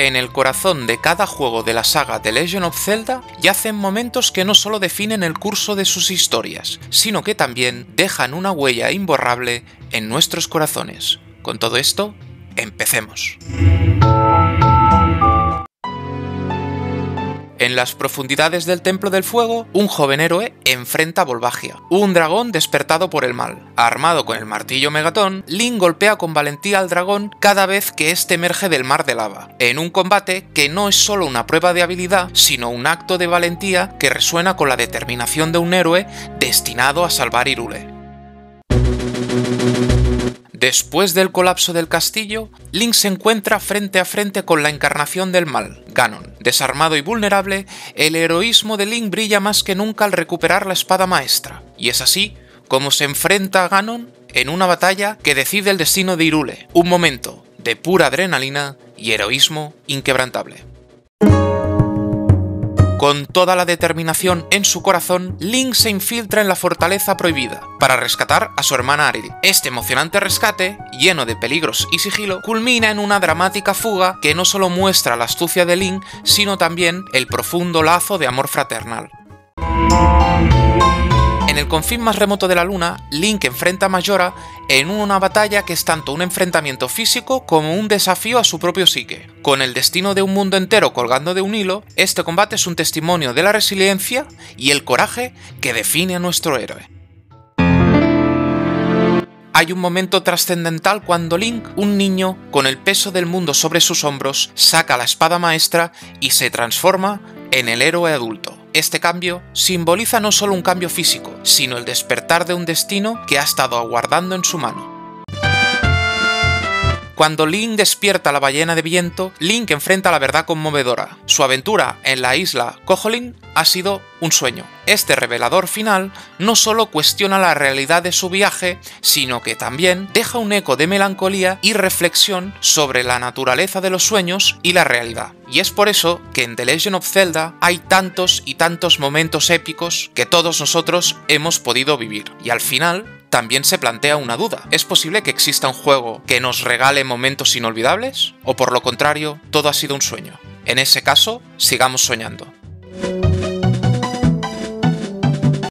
En el corazón de cada juego de la saga The Legend of Zelda yacen momentos que no solo definen el curso de sus historias, sino que también dejan una huella imborrable en nuestros corazones. Con todo esto, empecemos. En las profundidades del Templo del Fuego, un joven héroe enfrenta a Volvagia, un dragón despertado por el mal. Armado con el martillo Megatón, Link golpea con valentía al dragón cada vez que éste emerge del mar de lava, en un combate que no es solo una prueba de habilidad, sino un acto de valentía que resuena con la determinación de un héroe destinado a salvar Irule. Después del colapso del castillo, Link se encuentra frente a frente con la encarnación del mal, Ganon. Desarmado y vulnerable, el heroísmo de Link brilla más que nunca al recuperar la espada maestra, y es así como se enfrenta a Ganon en una batalla que decide el destino de Irule, un momento de pura adrenalina y heroísmo inquebrantable. Con toda la determinación en su corazón, Link se infiltra en la fortaleza prohibida para rescatar a su hermana Ariel. Este emocionante rescate, lleno de peligros y sigilo, culmina en una dramática fuga que no solo muestra la astucia de Link, sino también el profundo lazo de amor fraternal. El confín más remoto de la Luna, Link enfrenta a Majora en una batalla que es tanto un enfrentamiento físico como un desafío a su propio psique. Con el destino de un mundo entero colgando de un hilo, este combate es un testimonio de la resiliencia y el coraje que define a nuestro héroe. Hay un momento trascendental cuando Link, un niño, con el peso del mundo sobre sus hombros, saca la espada maestra y se transforma en el héroe adulto. Este cambio simboliza no solo un cambio físico, sino el despertar de un destino que ha estado aguardando en su mano. Cuando Link despierta la ballena de viento, Link enfrenta la verdad conmovedora. Su aventura en la isla Koholin ha sido un sueño. Este revelador final no solo cuestiona la realidad de su viaje, sino que también deja un eco de melancolía y reflexión sobre la naturaleza de los sueños y la realidad. Y es por eso que en The Legend of Zelda hay tantos y tantos momentos épicos que todos nosotros hemos podido vivir. Y al final, también se plantea una duda. ¿Es posible que exista un juego que nos regale momentos inolvidables? ¿O por lo contrario, todo ha sido un sueño? En ese caso, sigamos soñando.